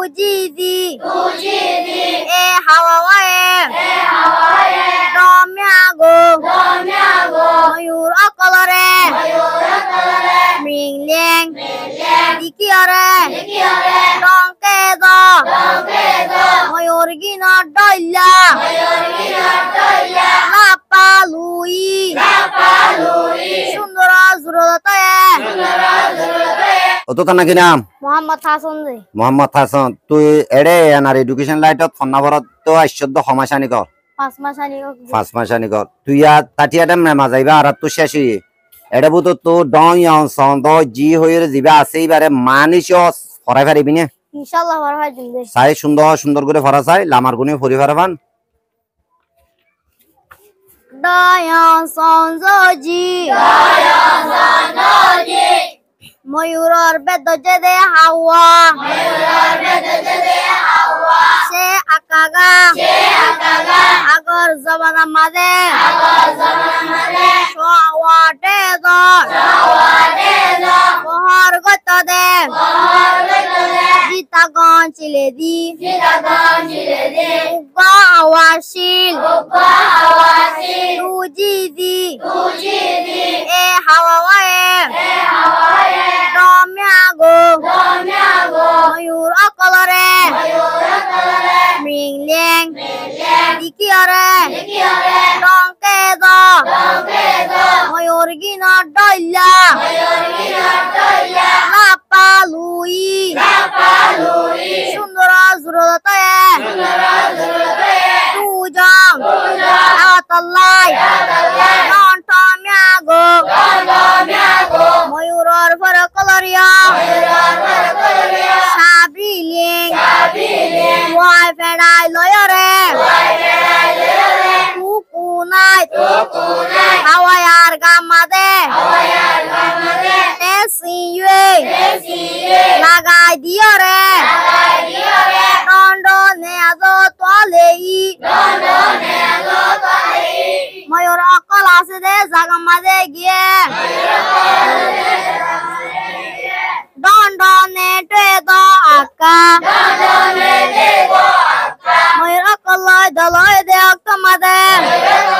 Fujizi. Fujizi. E havaları. E havaları. Domyago. Domyago. Mayur akaları. Mayur akaları. Mingling. Mingling. Dikiyorlar. Dikiyorlar. Donkezo. Donkezo. Mayur ginardoyla. Mayur ginardoyla. Lapalui. Lapalui. Sundara zurulataya. Sundara zurulataya. অত তো নাকি নাম? মোহাম্মদ হাসান জি মোহাম্মদ হাসান তুই এড়ে এনার education লাইটত ফন্নাবরত তো আশ্চর্য সমাসানি কর পাঁচ মাস আনি কর তুই আর তাটিয়াটা মেমা যাইবা আর তো শেষ। এটা বুতো তো ডং ইয়ন সন্দ জি হয়ে যাবা আছে এবারে মানিস ফরাই পারিবি নে? ইনশাআল্লাহ বড় হয় জিন্দে চাই সুন্দর সুন্দর করে ফরা চাই লামার গুণে ফরি ফারাবান দয়ান সংযোজি দয়ান সংযোজি मयूर और बेदजे दे हवा। मयूर और बेदजे दे हवा से अकागा। से अकागा अगर जमाना मदे। अगर जमाना मदे सो हवा दे। दो सो हवा दे दो बहार गत दे। बहार गत दे जीता गाँव चले दी। जीता गाँव चले दे उगा आवासील। उगा आवासील। तू जी दी। तू ore Ronchedo Maiorghino Doiglia Nappa lui Sundoro Zurodotoe Tujong Atallai Non Tomiago Maiuror Faracoloria Sabriling Wife and I Loyore Hawaii. Hawaii argamade. Hawaii argamade. Tesiye. Tesiye. Lagai diore. Lagai diore. Dondo ne azo toalei. Dondo ne azo toalei. Mayor akala se de zagamade gie. Mayor akala se de zagamade gie. Dondo ne te do akka. Dondo ne te do akka. Mayor akala dalai de akka made. Mayor akala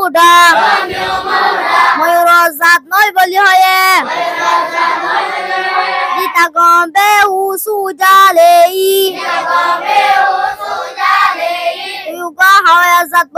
দমিউ মহুদা দমিউ মহুদা ময়ূর জাত নয় বলি হয়ে ময়ূর জাত নয় বলি হয়ে Kita gombe usu jalei. Kita gombe usu jalei. Yuga hawaya zat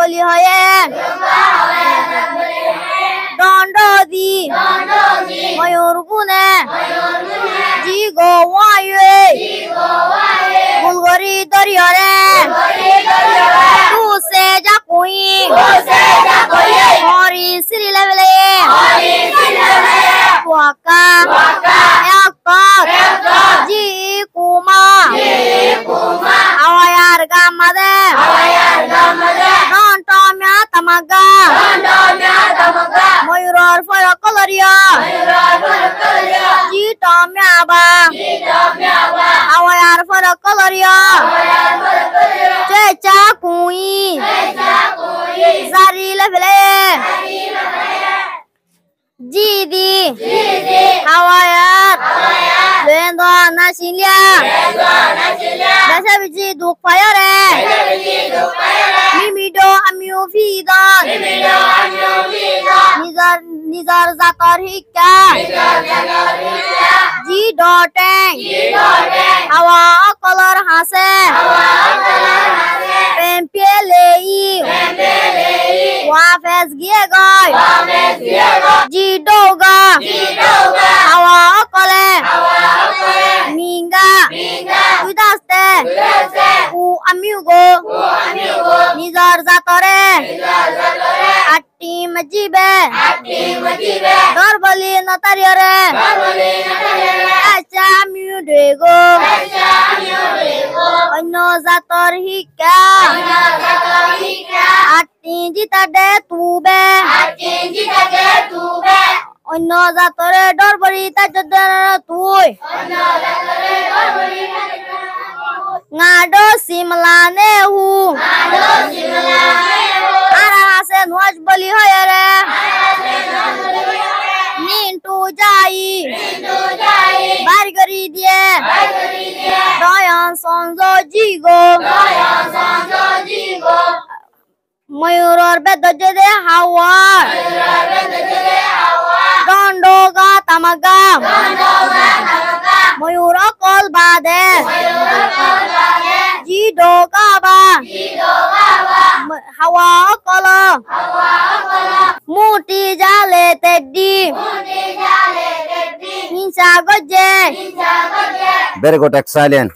ကလရီယာဖရကလရီယာဂျီတော်မြပါဒီတော်မြပါအဝရာဖရကလရီယာဝရဖရကလရီယာကျဲချာကွန်ဤဒေချာကိုရီဇာရီလေဖလေအရီမဖရဂျီဒီဒီဒီဟဝရာအဝရာလွင်တော်နာရှင်လျာရဲသောနာရှင်လျာဒါဆက်ပကြီးဒုခရရဲ ဒေဝကြီးတို့ပါရမိမိတို့အမျိုးဖြစ်သောမိမိတို့အမျိုးကြီးသော kolor hase. Pempelei. Pempelei. Wafes giegoi. Wafes giegoi. Ji doga. Ji doga. majibe Abdi majibe Dorbali notariore Dorbali notariore Acha miudego Acha miudego Onyo zator hika Onyo zator hika Atin jita de tube Atin jita de tube Onyo zatore dorbali ta jodana tuy Onyo zatore dorbali ta jodana tuy Ngado simlane hu Ngado simlane हज बलि hear निंटू जाई। बार करी दिए। दयान संजो जी गो मयूर और बेद दे हवा। मयूर कल बादे। जी डोगा बा हवा कल। very good excellent.